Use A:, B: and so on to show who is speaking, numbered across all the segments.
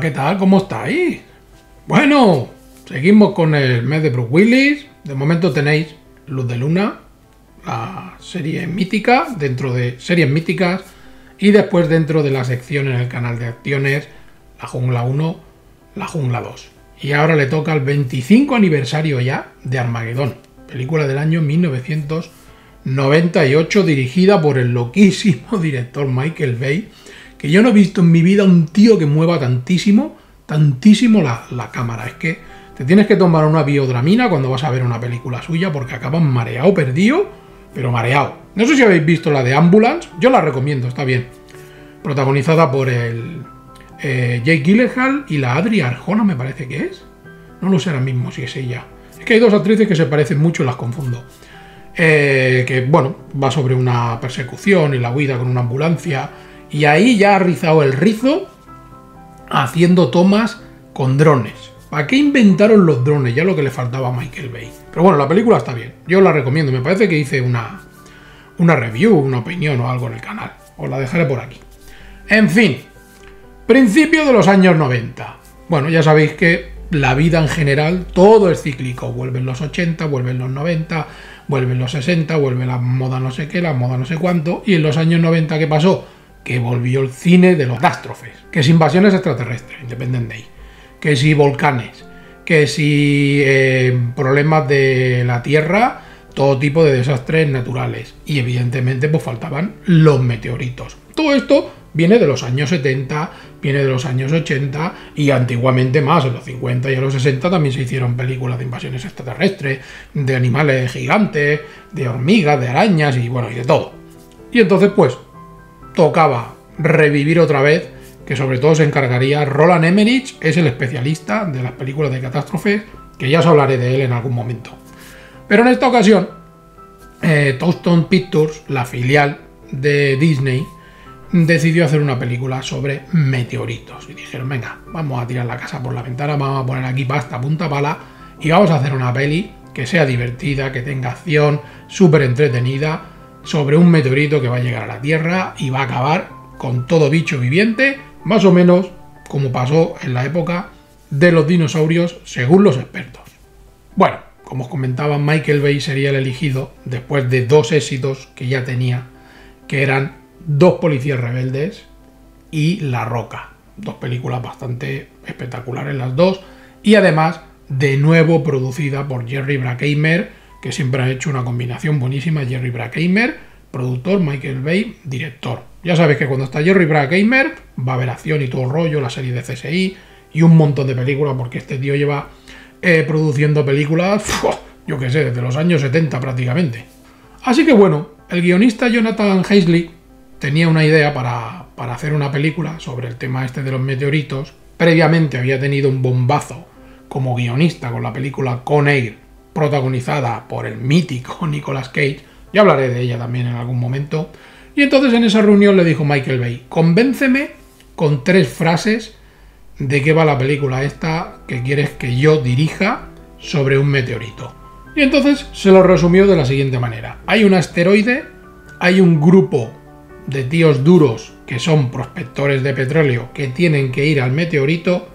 A: ¿qué tal? ¿Cómo estáis? Bueno, seguimos con el mes de Bruce Willis. De momento tenéis Luz de Luna, la serie mítica, dentro de series míticas. Y después dentro de la sección en el canal de acciones, la Jungla 1, la Jungla 2. Y ahora le toca el 25 aniversario ya de Armagedón, película del año 1998 dirigida por el loquísimo director Michael Bay que yo no he visto en mi vida un tío que mueva tantísimo, tantísimo la, cámara. Es que te tienes que tomar una biodramina cuando vas a ver una película suya porque acabas mareado, perdido, pero mareado. No sé si habéis visto la de Ambulance, yo la recomiendo, está bien. Protagonizada por el eh, Jake Gyllenhaal y la Adri Arjona, me parece que es. No lo sé ahora mismo si es ella. Es que hay dos actrices que se parecen mucho y las confundo. Eh, que, bueno, va sobre una persecución y la huida con una ambulancia y ahí ya ha rizado el rizo haciendo tomas con drones. ¿Para qué inventaron los drones? Ya lo que le faltaba a Michael Bay. Pero bueno, la película está bien. Yo la recomiendo. Me parece que hice una, una review, una opinión o algo en el canal. Os la dejaré por aquí. En fin, principio de los años 90. Bueno, ya sabéis que la vida en general, todo es cíclico. Vuelven los 80, vuelven los 90, vuelven los 60, vuelve la moda no sé qué, la moda no sé cuánto. Y en los años 90, ¿qué pasó? Que volvió el cine de los catástrofes, que si invasiones extraterrestres, Independent Day, que si volcanes, que si eh, problemas de la Tierra, todo tipo de desastres naturales. Y evidentemente pues faltaban los meteoritos. Todo esto viene de los años 70, viene de los años 80 y antiguamente más, en los 50 y en los 60 también se hicieron películas de invasiones extraterrestres, de animales gigantes, de hormigas, de arañas y bueno, y de todo. Y entonces pues tocaba revivir otra vez, que sobre todo se encargaría Roland Emmerich, es el especialista de las películas de catástrofes, que ya os hablaré de él en algún momento. Pero en esta ocasión, eh, Pictures, la filial de Disney, decidió hacer una película sobre meteoritos. Y dijeron, venga, vamos a tirar la casa por la ventana, vamos a poner aquí pasta, punta pala, y vamos a hacer una peli que sea divertida, que tenga acción, súper entretenida, sobre un meteorito que va a llegar a la Tierra y va a acabar con todo bicho viviente, más o menos como pasó en la época de los dinosaurios, según los expertos. Bueno, como os comentaba, Michael Bay sería el elegido después de dos éxitos que ya tenía, que eran Dos policías rebeldes y La Roca. Dos películas bastante espectaculares las dos, y además de nuevo producida por Jerry Bruckheimer, que siempre ha hecho una combinación buenísima, Jerry Bruckheimer, productor, Michael Bay, director. Ya sabes que cuando está Jerry Bruckheimer va a haber acción y todo rollo, la serie de CSI y un montón de películas, porque este tío lleva eh, produciendo películas, yo qué sé, desde los años 70 prácticamente. Así que bueno, el guionista Jonathan Hazley tenía una idea para, para hacer una película sobre el tema este de los meteoritos. Previamente había tenido un bombazo como guionista con la película Con Air protagonizada por el mítico Nicolas Cage, ya hablaré de ella también en algún momento, y entonces en esa reunión le dijo Michael Bay, convénceme con tres frases de qué va la película esta que quieres que yo dirija sobre un meteorito. Y entonces se lo resumió de la siguiente manera. Hay un asteroide, hay un grupo de tíos duros que son prospectores de petróleo que tienen que ir al meteorito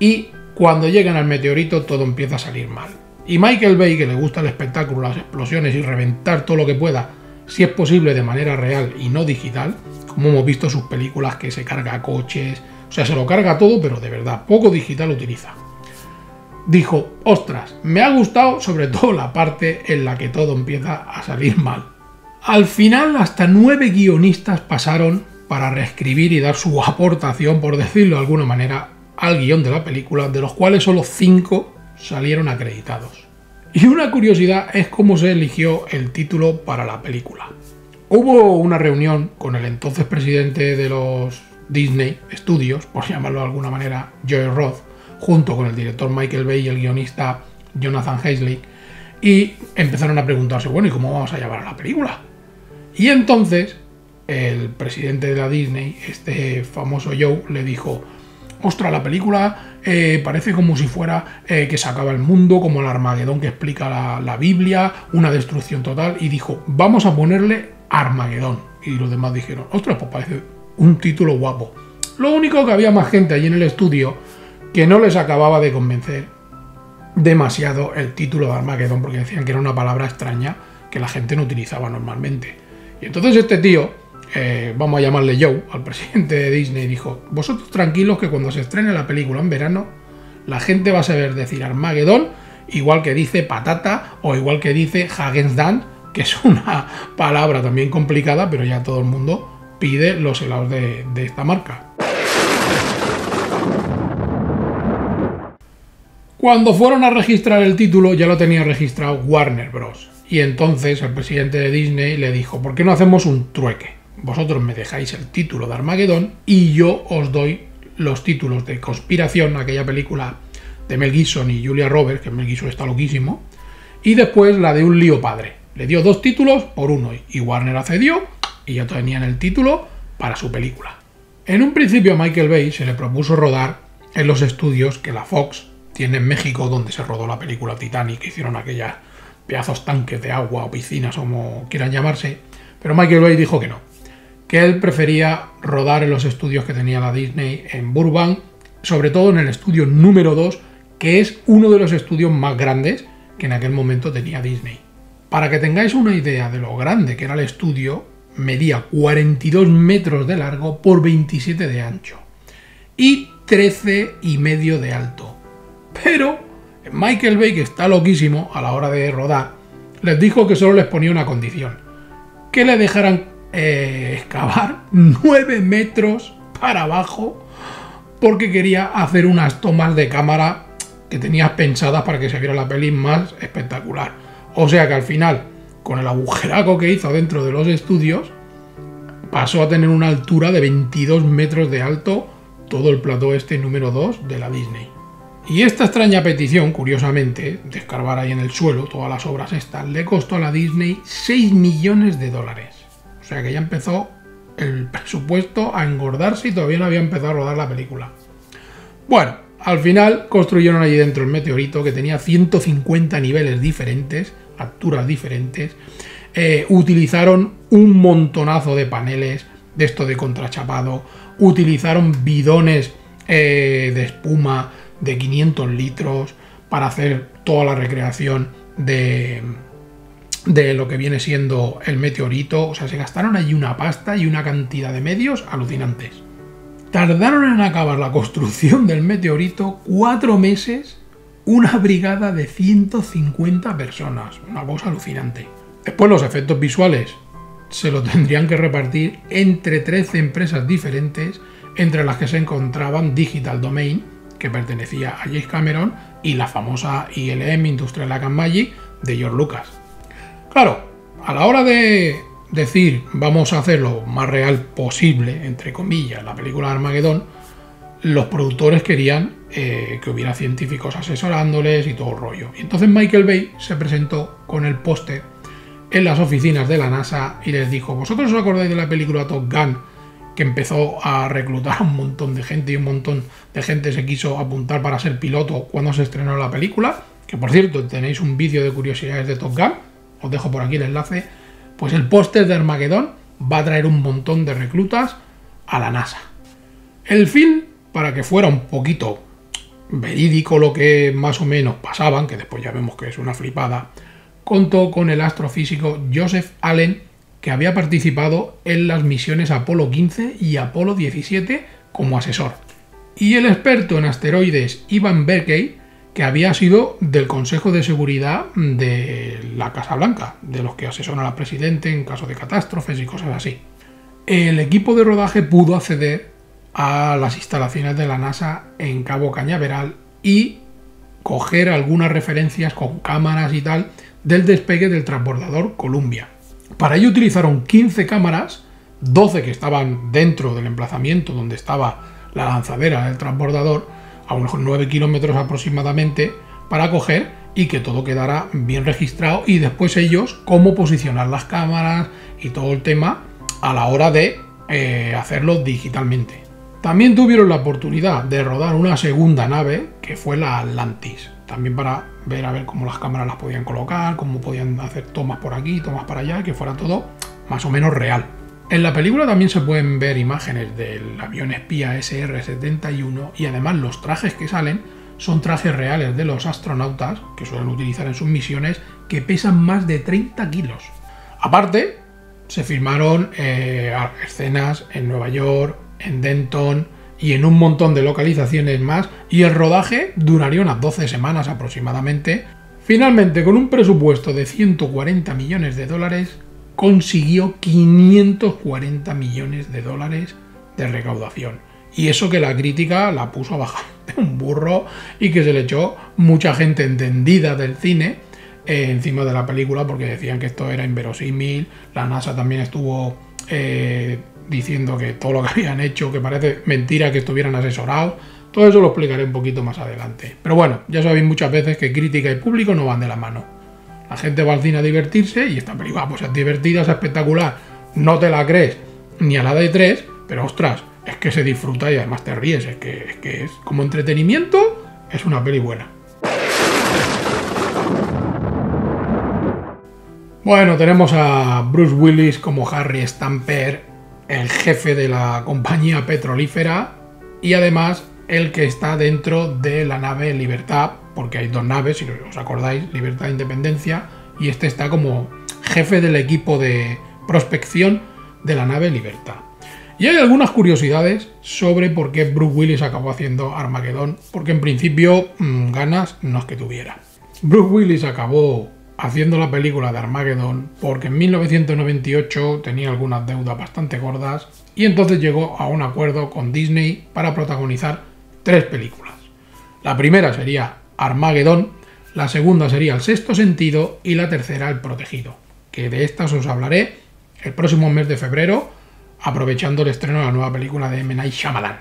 A: y cuando llegan al meteorito todo empieza a salir mal. Y Michael Bay, que le gusta el espectáculo, las explosiones y reventar todo lo que pueda, si es posible de manera real y no digital, como hemos visto sus películas que se carga coches, o sea, se lo carga todo, pero de verdad, poco digital utiliza. Dijo, ostras, me ha gustado sobre todo la parte en la que todo empieza a salir mal. Al final, hasta nueve guionistas pasaron para reescribir y dar su aportación, por decirlo de alguna manera, al guion de la película, de los cuales solo cinco salieron acreditados. Y una curiosidad es cómo se eligió el título para la película. Hubo una reunión con el entonces presidente de los Disney Studios, por llamarlo de alguna manera, Joey Roth, junto con el director Michael Bay y el guionista Jonathan Hazley, y empezaron a preguntarse, bueno, ¿y cómo vamos a llamar a la película? Y entonces el presidente de la Disney, este famoso Joe, le dijo, ostras, la película eh, parece como si fuera eh, que se acaba el mundo, como el Armagedón que explica la, Biblia, una destrucción total, y dijo, vamos a ponerle Armagedón. Y los demás dijeron, ostras, pues parece un título guapo. Lo único que había más gente allí en el estudio que no les acababa de convencer demasiado el título de Armageddon porque decían que era una palabra extraña que la gente no utilizaba normalmente. Y entonces este tío, eh, vamos a llamarle Joe, al presidente de Disney, dijo, vosotros tranquilos que cuando se estrene la película en verano, la gente va a saber decir Armageddon igual que dice patata o igual que dice Hagensdan, que es una palabra también complicada, pero ya todo el mundo pide los helados de esta marca. Cuando fueron a registrar el título ya lo tenía registrado Warner Bros. Y entonces el presidente de Disney le dijo, ¿por qué no hacemos un trueque? Vosotros me dejáis el título de Armageddon y yo os doy los títulos de Conspiración, aquella película de Mel Gibson y Julia Roberts, que Mel Gibson está loquísimo, y después la de Un lío padre. Le dio dos títulos por uno y Warner accedió y ya tenían el título para su película. En un principio a Michael Bay se le propuso rodar en los estudios que la Fox tiene en México, donde se rodó la película Titanic, que hicieron aquellos pedazos tanques de agua o piscinas, como quieran llamarse. Pero Michael Bay dijo que no, que él prefería rodar en los estudios que tenía la Disney en Burbank, sobre todo en el estudio número 2, que es uno de los estudios más grandes que en aquel momento tenía Disney. Para que tengáis una idea de lo grande que era el estudio, medía 42 metros de largo por 27 de ancho y 13 y medio de alto. Pero Michael Bay, que está loquísimo a la hora de rodar, les dijo que solo les ponía una condición, que le dejaran eh, excavar 9 metros para abajo porque quería hacer unas tomas de cámara que tenía pensadas para que se viera la peli más espectacular. O sea que al final, con el agujeraco que hizo dentro de los estudios, pasó a tener una altura de 22 metros de alto todo el plató este número 2 de la Disney. Y esta extraña petición, curiosamente, de escarbar ahí en el suelo todas las obras estas, le costó a la Disney 6 millones de dólares. O sea que ya empezó el presupuesto a engordarse y todavía no había empezado a rodar la película. Bueno, al final construyeron allí dentro el meteorito que tenía 150 niveles diferentes, alturas diferentes. Eh, utilizaron un montonazo de paneles de esto de contrachapado. Utilizaron bidones eh, de espuma de 500 litros para hacer toda la recreación de, de lo que viene siendo el meteorito. O sea, se gastaron allí una pasta y una cantidad de medios alucinantes. Tardaron en acabar la construcción del meteorito cuatro meses, una brigada de 150 personas. Una cosa alucinante. Después los efectos visuales se lo tendrían que repartir entre 13 empresas diferentes, entre las que se encontraban Digital Domain, que pertenecía a James Cameron, y la famosa ILM Industrial Light Magic de George Lucas. Claro, a la hora de decir vamos a hacer lo más real posible, entre comillas, la película Armageddon, los productores querían eh, que hubiera científicos asesorándoles y todo rollo. Y entonces Michael Bay se presentó con el póster en las oficinas de la NASA y les dijo, ¿vosotros os acordáis de la película Top Gun? que empezó a reclutar a un montón de gente y un montón de gente se quiso apuntar para ser piloto cuando se estrenó la película. Que por cierto, tenéis un vídeo de curiosidades de Top Gun, os dejo por aquí el enlace. Pues el póster de Armageddon va a traer un montón de reclutas a la NASA. El film, para que fuera un poquito verídico lo que más o menos pasaban, que después ya vemos que es una flipada, contó con el astrofísico Joseph Allen que había participado en las misiones Apolo 15 y Apolo 17 como asesor. Y el experto en asteroides Ivan Berkey, que había sido del Consejo de Seguridad de la Casa Blanca, de los que asesoran al presidente en caso de catástrofes y cosas así. El equipo de rodaje pudo acceder a las instalaciones de la NASA en Cabo Cañaveral y coger algunas referencias con cámaras y tal del despegue del transbordador Columbia. Para ello utilizaron 15 cámaras, 12 que estaban dentro del emplazamiento donde estaba la lanzadera del transbordador, a unos 9 kilómetros aproximadamente, para coger y que todo quedara bien registrado y después ellos cómo posicionar las cámaras y todo el tema a la hora de eh, hacerlo digitalmente. También tuvieron la oportunidad de rodar una segunda nave que fue la Atlantis, también para ver a ver cómo las cámaras las podían colocar, cómo podían hacer tomas por aquí, tomas para allá, que fuera todo más o menos real. En la película también se pueden ver imágenes del avión espía SR-71 y además los trajes que salen son trajes reales de los astronautas que suelen utilizar en sus misiones que pesan más de 30 kilos. Aparte, se filmaron eh, escenas en Nueva York, en Denton y en un montón de localizaciones más y el rodaje duraría unas 12 semanas aproximadamente. Finalmente, con un presupuesto de 140 millones de dólares, consiguió 540 millones de dólares de recaudación. Y eso que la crítica la puso a bajar de un burro y que se le echó mucha gente entendida del cine eh, encima de la película porque decían que esto era inverosímil. La NASA también estuvo eh, diciendo que todo lo que habían hecho, que parece mentira que estuvieran asesorados. Todo eso lo explicaré un poquito más adelante. Pero bueno, ya sabéis muchas veces que crítica y público no van de la mano. La gente va al cine a divertirse y esta película pues es divertida, es espectacular. No te la crees ni a la de tres, pero ostras, es que se disfruta y además te ríes. Es que es, que es como entretenimiento, es una peli buena. Bueno, tenemos a Bruce Willis como Harry Stamper, el jefe de la compañía petrolífera y además el que está dentro de la nave Libertad, porque hay dos naves, si os acordáis, Libertad e Independencia, y este está como jefe del equipo de prospección de la nave Libertad. Y hay algunas curiosidades sobre por qué Bruce Willis acabó haciendo Armageddon, porque en principio mm, ganas no es que tuviera. Bruce Willis acabó haciendo la película de Armageddon porque en 1998 tenía algunas deudas bastante gordas y entonces llegó a un acuerdo con Disney para protagonizar tres películas. La primera sería Armageddon, la segunda sería El Sexto Sentido y la tercera El Protegido, que de estas os hablaré el próximo mes de febrero, aprovechando el estreno de la nueva película de M. Night Shyamalan,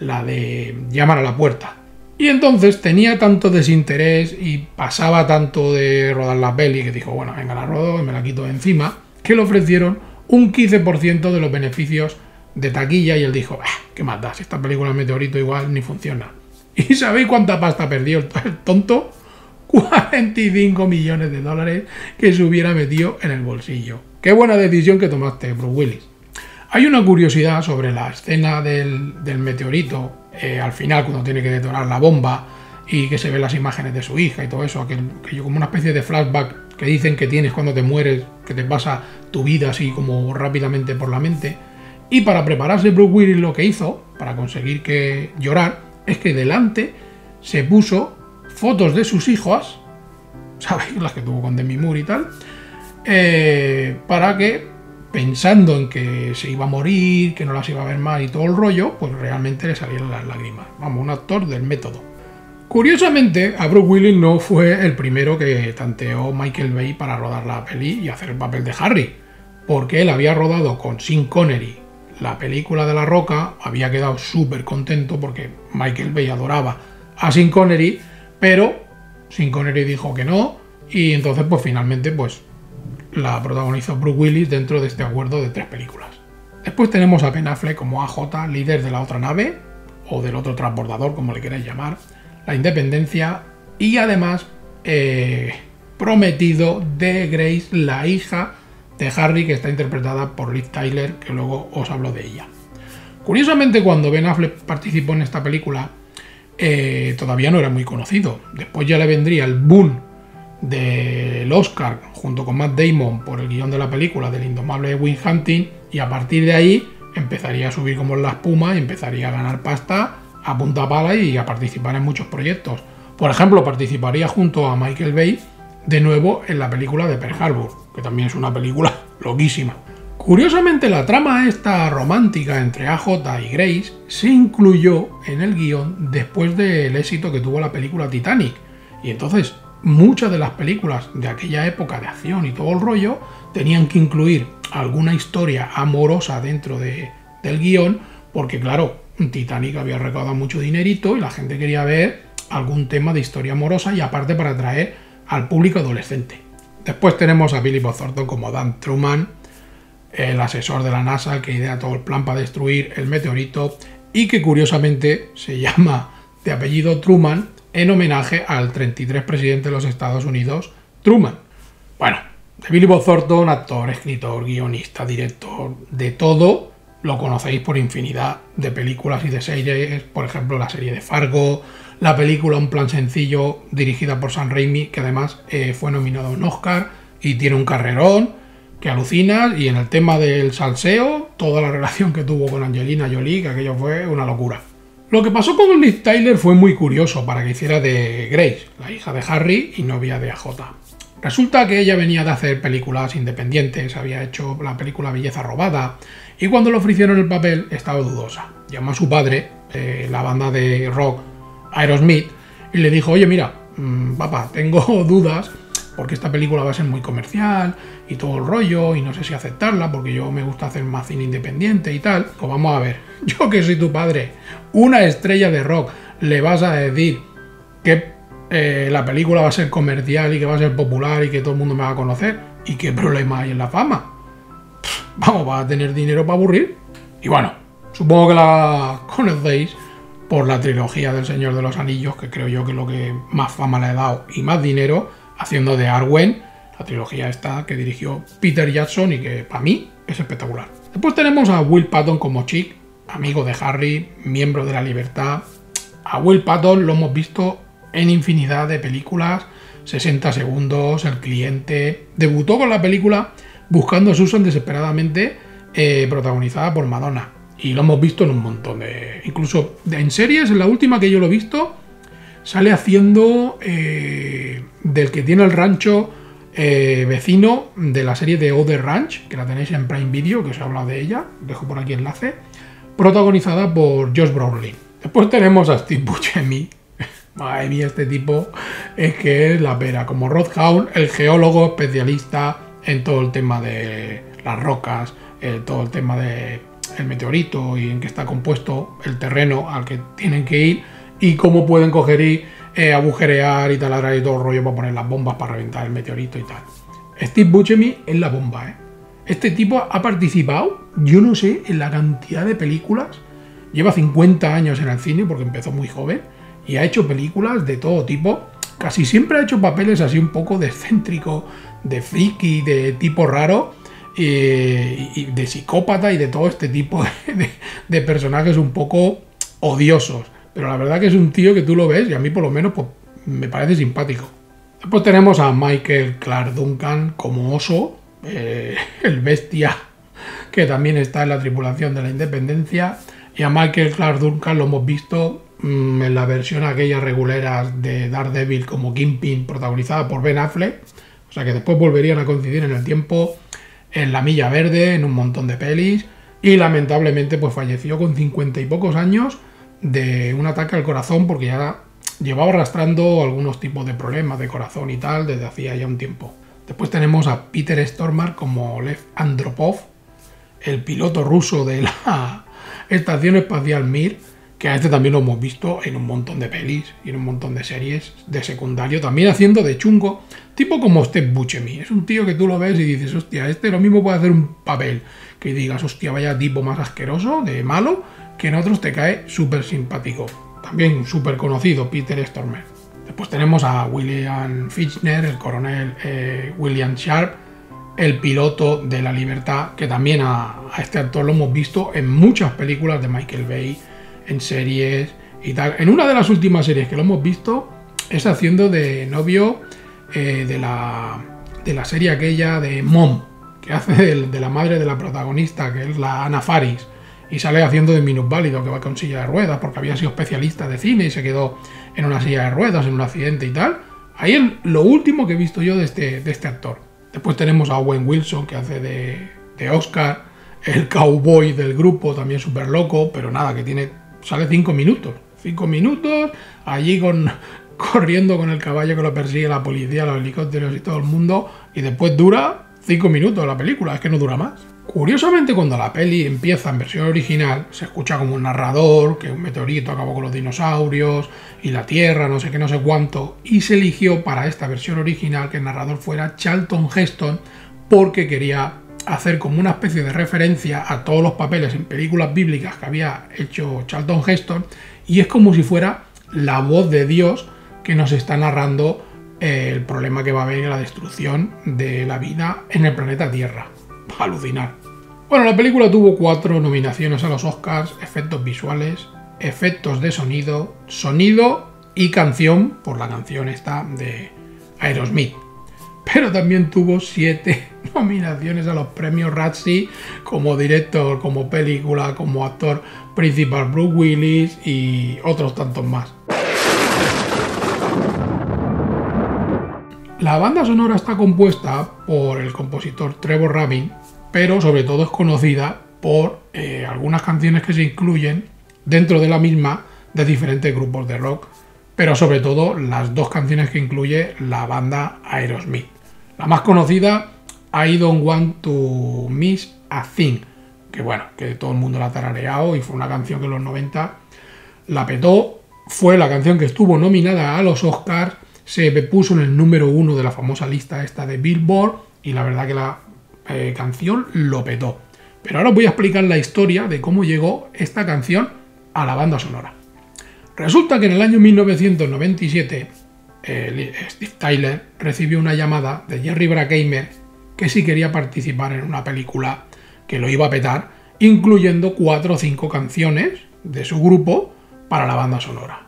A: la de Llamar a la Puerta. Y entonces tenía tanto desinterés y pasaba tanto de rodar la peli que dijo, bueno, venga, la rodo y me la quito de encima, que le ofrecieron un 15% de los beneficios de taquilla y él dijo, ah, ¿qué más da? Si esta película Meteorito igual ni funciona. ¿Y sabéis cuánta pasta perdió el tonto? 45 millones de dólares que se hubiera metido en el bolsillo. Qué buena decisión que tomaste, Bruce Willis. Hay una curiosidad sobre la escena del, meteorito, eh, al final cuando tiene que detonar la bomba y que se ven las imágenes de su hija y todo eso, que, que como una especie de flashback que dicen que tienes cuando te mueres, que te pasa tu vida así como rápidamente por la mente. Y para prepararse Bruce Willis lo que hizo, para conseguir que llorar, es que delante se puso fotos de sus hijas, ¿sabéis? Las que tuvo con Demi Moore y tal, eh, para que, pensando en que se iba a morir, que no las iba a ver más y todo el rollo, pues realmente le salieron las lágrimas. Vamos, un actor del método. Curiosamente, a Bruce Willis no fue el primero que tanteó Michael Bay para rodar la peli y hacer el papel de Harry, porque él había rodado con Sean Connery la película de La Roca, había quedado súper contento porque Michael Bay adoraba a Sean Connery, pero Sean Connery dijo que no y entonces pues finalmente pues la protagonizó Bruce Willis dentro de este acuerdo de tres películas. Después tenemos a Ben Affleck como AJ, líder de la otra nave, o del otro transbordador, como le queráis llamar, la Independencia, y además eh, prometido de Grace, la hija de Harry, que está interpretada por Liz Tyler, que luego os hablo de ella. Curiosamente, cuando Ben Affleck participó en esta película, eh, todavía no era muy conocido. Después ya le vendría el boom del Oscar junto con Matt Damon por el guion de la película del indomable Wing Hunting y a partir de ahí empezaría a subir como la espuma y empezaría a ganar pasta a punta pala y a participar en muchos proyectos. Por ejemplo, participaría junto a Michael Bay de nuevo en la película de Pearl Harbor, que también es una película loquísima. Curiosamente, la trama esta romántica entre AJ y Grace se incluyó en el guion después del éxito que tuvo la película Titanic. Y entonces, muchas de las películas de aquella época de acción y todo el rollo tenían que incluir alguna historia amorosa dentro de, del guion, porque claro, Titanic había recaudado mucho dinerito y la gente quería ver algún tema de historia amorosa y aparte para atraer al público adolescente. Después tenemos a Billy Bob Thornton como Dan Truman, el asesor de la NASA que idea todo el plan para destruir el meteorito y que curiosamente se llama de apellido Truman en homenaje al 33 presidente de los Estados Unidos, Truman. Bueno, de Billy Bob Thornton, actor, escritor, guionista, director, de todo, lo conocéis por infinidad de películas y de series, por ejemplo la serie de Fargo, la película Un plan sencillo dirigida por Sam Raimi, que además eh, fue nominado a un Oscar y tiene un carrerón que alucina y en el tema del salseo, toda la relación que tuvo con Angelina Jolie, que aquello fue una locura. Lo que pasó con Liv Tyler fue muy curioso para que hiciera de Grace, la hija de Harry y novia de AJ. Resulta que ella venía de hacer películas independientes, había hecho la película Belleza Robada, y cuando le ofrecieron el papel estaba dudosa. Llamó a su padre, eh, la banda de rock Aerosmith, y le dijo, oye mira, mm, papá, tengo dudas porque esta película va a ser muy comercial y todo el rollo, y no sé si aceptarla porque yo me gusta hacer más cine independiente y tal. Pues vamos a ver, yo que soy tu padre, una estrella de rock, le vas a decir que eh, la película va a ser comercial y que va a ser popular y que todo el mundo me va a conocer. ¿Y qué problema hay en la fama? vamos, va a tener dinero para aburrir. Y bueno, supongo que la conocéis por la trilogía del Señor de los Anillos, que creo yo que es lo que más fama le ha dado y más dinero, haciendo de Arwen, la trilogía esta que dirigió Peter Jackson y que para mí es espectacular. Después tenemos a Will Patton como Chick, amigo de Harry, miembro de la libertad. A Will Patton lo hemos visto en infinidad de películas, 60 segundos, El cliente. Debutó con la película Buscando a Susan desesperadamente, eh, protagonizada por Madonna. Y lo hemos visto en un montón de... Incluso en series, en la última que yo lo he visto, sale haciendo eh, del que tiene el rancho eh, vecino de la serie de Other Ranch, que la tenéis en Prime Video, que os he hablado de ella, dejo por aquí enlace, protagonizada por Josh Brolin. Después tenemos a Steve Buscemi, Madre mía, este tipo es que es la pera. Como Rod Hound, el geólogo especialista en todo el tema de las rocas, eh, todo el tema del el meteorito y en qué está compuesto el terreno al que tienen que ir y cómo pueden coger y eh, agujerear y taladrar y todo el rollo para poner las bombas para reventar el meteorito y tal. Steve Buscemi es la bomba, ¿eh? Este tipo ha participado, yo no sé, en la cantidad de películas. Lleva 50 años en el cine porque empezó muy joven y ha hecho películas de todo tipo. Casi siempre ha hecho papeles así un poco de excéntrico, de friki, de tipo raro, y de psicópata y de todo este tipo de, personajes un poco odiosos. Pero la verdad que es un tío que tú lo ves y a mí por lo menos pues, me parece simpático. Después tenemos a Michael Clark Duncan como oso, eh, el bestia que también está en la tripulación de la Independencia. Y a Michael Clark Duncan lo hemos visto Mm, en la versión aquella regulera de Daredevil como Kingpin protagonizada por Ben Affleck. O sea que después volverían a coincidir en el tiempo en La Milla Verde, en un montón de pelis. Y lamentablemente pues falleció con cincuenta y pocos años de un ataque al corazón porque ya llevaba arrastrando algunos tipos de problemas de corazón y tal desde hacía ya un tiempo. Después tenemos a Peter Stormar como Lev Andropov, el piloto ruso de la Estación Espacial Mir, que a este también lo hemos visto en un montón de pelis y en un montón de series de secundario, también haciendo de chungo, tipo como Steve Buscemi. Es un tío que tú lo ves y dices, hostia, este lo mismo puede hacer un papel que digas, hostia, vaya tipo más asqueroso, de malo, que en otros te cae súper simpático. También súper conocido, Peter Stormer. Después tenemos a William Fichtner, el coronel eh, William Sharp, el piloto de la libertad, que también a este actor lo hemos visto en muchas películas de Michael Bay en series y tal. En una de las últimas series que lo hemos visto es haciendo de novio eh, de, la, de la serie aquella de Mom, que hace de, la madre de la protagonista, que es la Ana Faris, y sale haciendo de minusválido, que va con silla de ruedas, porque había sido especialista de cine y se quedó en una silla de ruedas, en un accidente y tal. Ahí es lo último que he visto yo de este, de este actor. Después tenemos a Owen Wilson, que hace de, de Oscar, el cowboy del grupo, también súper loco, pero nada, que tiene sale cinco minutos. Cinco minutos, allí con, corriendo con el caballo que lo persigue la policía, los helicópteros y todo el mundo, y después dura cinco minutos la película, es que no dura más. Curiosamente, cuando la peli empieza en versión original, se escucha como un narrador, que un meteorito acabó con los dinosaurios y la Tierra, no sé qué, no sé cuánto, y se eligió para esta versión original que el narrador fuera Charlton Heston, porque quería hacer como una especie de referencia a todos los papeles en películas bíblicas que había hecho Charlton Heston y es como si fuera la voz de Dios que nos está narrando eh, el problema que va a haber en la destrucción de la vida en el planeta Tierra. alucinar. Bueno, la película tuvo cuatro nominaciones a los Oscars, efectos visuales, efectos de sonido, sonido y canción, por la canción esta de Aerosmith. Pero también tuvo siete nominaciones a los premios Razzie como director, como película, como actor principal Bruce Willis y otros tantos más. La banda sonora está compuesta por el compositor Trevor Rabin, pero sobre todo es conocida por eh, algunas canciones que se incluyen dentro de la misma de diferentes grupos de rock, pero sobre todo las dos canciones que incluye la banda Aerosmith. La más conocida, I Don't Want to Miss a Thing, que bueno, que todo el mundo la ha tarareado y fue una canción que en los 90 la petó, fue la canción que estuvo nominada a los Oscars se puso en el número uno de la famosa lista esta de Billboard y la verdad que la eh, canción lo petó. Pero ahora os voy a explicar la historia de cómo llegó esta canción a la banda sonora. Resulta que en el año 1997 Steve Tyler recibió una llamada de Jerry Bruckheimer que sí quería participar en una película que lo iba a petar, incluyendo cuatro o cinco canciones de su grupo para la banda sonora.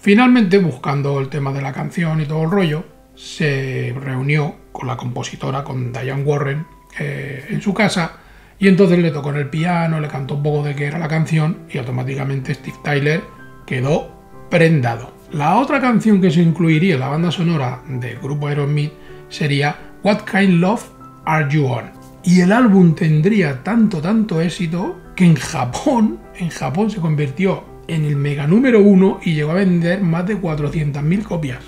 A: Finalmente, buscando el tema de la canción y todo el rollo, se reunió con la compositora, con Diane Warren, eh, en su casa y entonces le tocó en el piano, le cantó un poco de qué era la canción y automáticamente Steve Tyler quedó prendado. La otra canción que se incluiría en la banda sonora del grupo Aerosmith sería What Kind Love Are You On? Y el álbum tendría tanto, tanto éxito que en Japón, en Japón se convirtió en el mega número uno y llegó a vender más de 400.000 copias.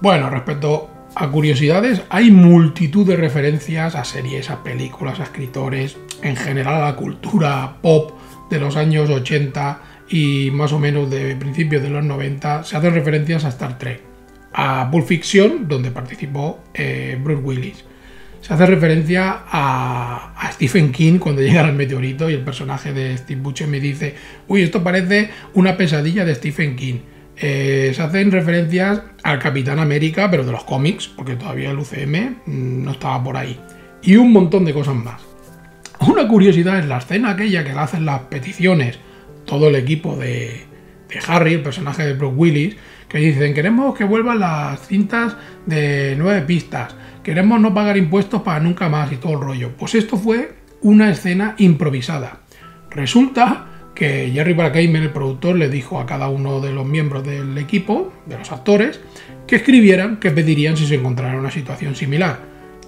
A: Bueno, respecto a curiosidades, hay multitud de referencias a series, a películas, a escritores, en general a la cultura pop de los años 80 y más o menos de principios de los 90. Se hacen referencias a Star Trek, a Pulp Fiction, donde participó eh, Bruce Willis se hace referencia a, Stephen King cuando llega al meteorito y el personaje de Steve Buscemi dice, uy, esto parece una pesadilla de Stephen King. Eh, se hacen referencias al Capitán América, pero de los cómics, porque todavía el UCM mm, no estaba por ahí. Y un montón de cosas más. Una curiosidad es la escena aquella que le hacen las peticiones todo el equipo de, Harry, el personaje de Brooke Willis, que dicen, queremos que vuelvan las cintas de nueve pistas, queremos no pagar impuestos para nunca más y todo el rollo. Pues esto fue una escena improvisada. Resulta que Jerry Bruckheimer, el productor, le dijo a cada uno de los miembros del equipo, de los actores, que escribieran qué pedirían si se encontraran en una situación similar.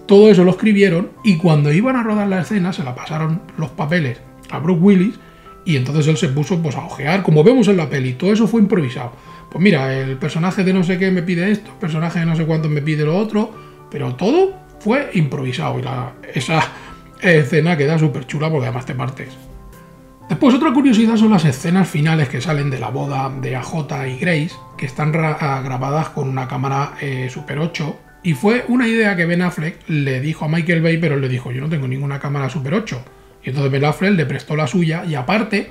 A: Todo eso lo escribieron y cuando iban a rodar la escena se la pasaron los papeles a Brooke Willis y entonces él se puso pues, a ojear, como vemos en la peli. Todo eso fue improvisado. Pues mira, el personaje de no sé qué me pide esto, el personaje de no sé cuánto me pide lo otro, pero todo fue improvisado y la, esa escena queda súper chula porque además te partes. Después otra curiosidad son las escenas finales que salen de la boda de AJ y Grace, que están grabadas con una cámara eh, Super 8. Y fue una idea que Ben Affleck le dijo a Michael Bay, pero él le dijo, yo no tengo ninguna cámara Super 8. Y entonces Ben Affleck le prestó la suya y aparte,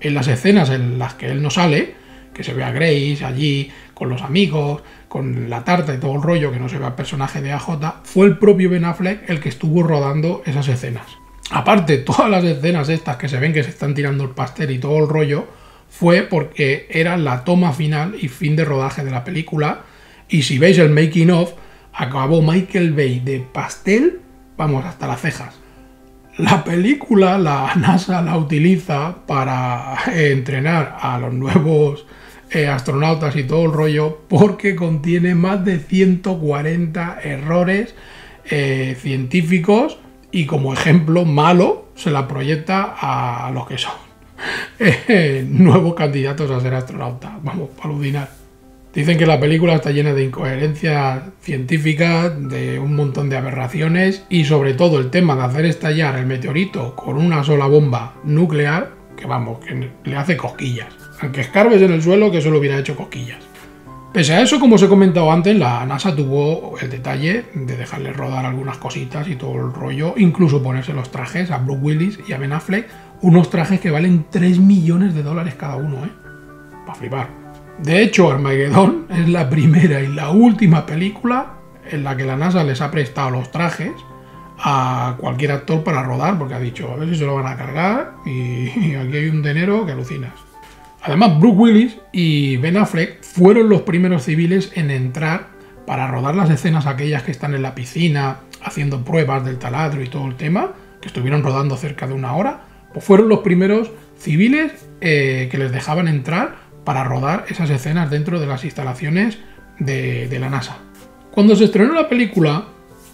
A: en las escenas en las que él no sale, que se ve a Grace allí con los amigos, con la tarta y todo el rollo, que no se ve al personaje de AJ, fue el propio Ben Affleck el que estuvo rodando esas escenas. Aparte, todas las escenas estas que se ven que se están tirando el pastel y todo el rollo, fue porque era la toma final y fin de rodaje de la película. Y si veis el making of, acabó Michael Bay de pastel, vamos, hasta las cejas. La película, la NASA la utiliza para entrenar a los nuevos eh, astronautas y todo el rollo porque contiene más de 140 errores eh, científicos y como ejemplo malo se la proyecta a los que son eh, nuevos candidatos a ser astronautas. Vamos, para alucinar. Dicen que la película está llena de incoherencias científicas, de un montón de aberraciones y sobre todo el tema de hacer estallar el meteorito con una sola bomba nuclear, que vamos, que le hace cosquillas aunque escarbes en el suelo, que eso lo hubiera hecho cosquillas. Pese a eso, como os he comentado antes, la NASA tuvo el detalle de dejarle rodar algunas cositas y todo el rollo, incluso ponerse los trajes a Brooke Willis y a Ben Affleck, unos trajes que valen 3 millones de dólares cada uno, ¿eh? Para flipar. De hecho, Armageddon es la primera y la última película en la que la NASA les ha prestado los trajes a cualquier actor para rodar, porque ha dicho, a ver si se lo van a cargar y, aquí hay un dinero que alucinas. Además, Brooke Willis y Ben Affleck fueron los primeros civiles en entrar para rodar las escenas aquellas que están en la piscina, haciendo pruebas del taladro y todo el tema, que estuvieron rodando cerca de una hora, pues fueron los primeros civiles eh, que les dejaban entrar para rodar esas escenas dentro de las instalaciones de, la NASA. Cuando se estrenó la película,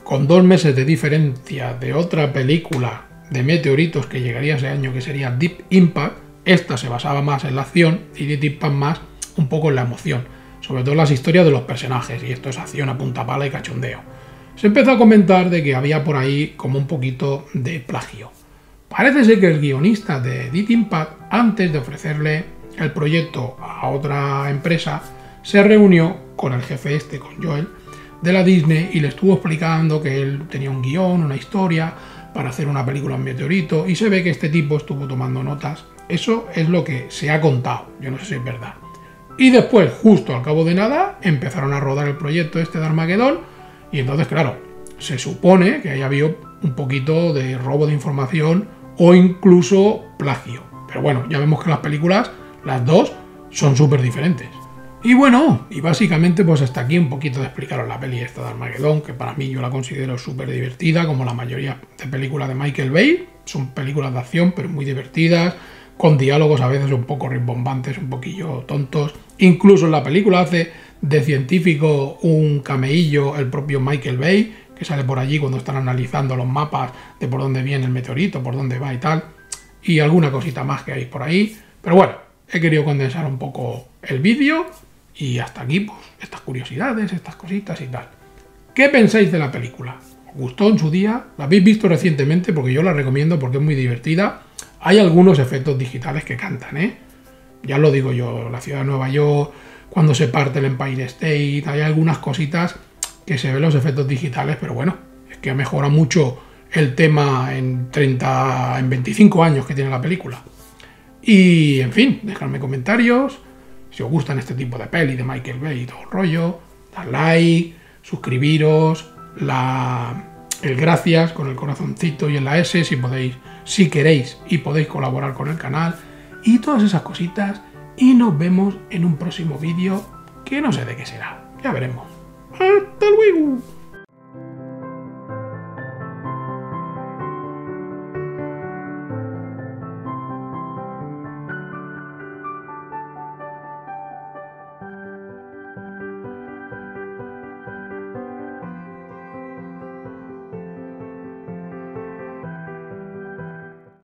A: con dos meses de diferencia de otra película de meteoritos que llegaría ese año, que sería Deep Impact, esta se basaba más en la acción y Deep Impact más un poco en la emoción, sobre todo en las historias de los personajes, y esto es acción a punta pala y cachondeo. Se empezó a comentar de que había por ahí como un poquito de plagio. Parece ser que el guionista de Deep Impact, antes de ofrecerle el proyecto a otra empresa, se reunió con el jefe este, con Joel, de la Disney y le estuvo explicando que él tenía un guion, una historia para hacer una película en meteorito y se ve que este tipo estuvo tomando notas. Eso es lo que se ha contado, yo no sé si es verdad. Y después, justo al cabo de nada, empezaron a rodar el proyecto este de Armagedón y entonces, claro, se supone que ahí había un poquito de robo de información o incluso plagio. Pero bueno, ya vemos que las películas, las dos, son súper diferentes. Y bueno, y básicamente pues hasta aquí un poquito de explicaros la peli esta de Armageddon, que para mí yo la considero súper divertida, como la mayoría de películas de Michael Bay. Son películas de acción, pero muy divertidas, con diálogos a veces un poco rimbombantes, un poquillo tontos. Incluso en la película hace de científico un cameillo el propio Michael Bay, que sale por allí cuando están analizando los mapas de por dónde viene el meteorito, por dónde va y tal. Y alguna cosita más que hay por ahí. Pero bueno, he querido condensar un poco el vídeo y hasta aquí, pues, estas curiosidades, estas cositas y tal. ¿Qué pensáis de la película? ¿Os gustó en su día? ¿La habéis visto recientemente? Porque yo la recomiendo porque es muy divertida. Hay algunos efectos digitales que cantan, ¿eh? Ya lo digo yo, la ciudad de Nueva York, cuando se parte el Empire State, hay algunas cositas que se ven los efectos digitales, pero bueno, es que ha mejorado mucho el tema en 30, en 25 años que tiene la película. Y, en fin, dejadme comentarios, si os gustan este tipo de peli de Michael Bay y todo el rollo, dar like, suscribiros, la, el gracias con el corazoncito y en la S si podéis, si queréis y podéis colaborar con el canal y todas esas cositas. Y nos vemos en un próximo vídeo que no sé de qué será. Ya veremos. ¡Hasta luego!